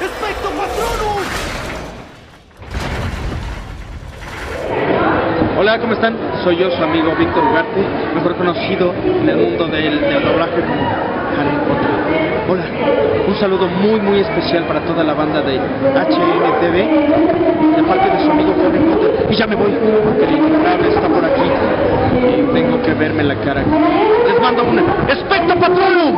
¡Especto Patronus! Hola, ¿cómo están? Soy yo, su amigo Víctor Ugarte, mejor conocido en el mundo del, doblaje como Harry Potter. Hola, un saludo muy muy especial para toda la banda de HMTV, de parte de su amigo Harry Potter. Y ya me voy, porque el está por aquí y tengo que verme la cara. Les mando una. ¡Especto Patronum!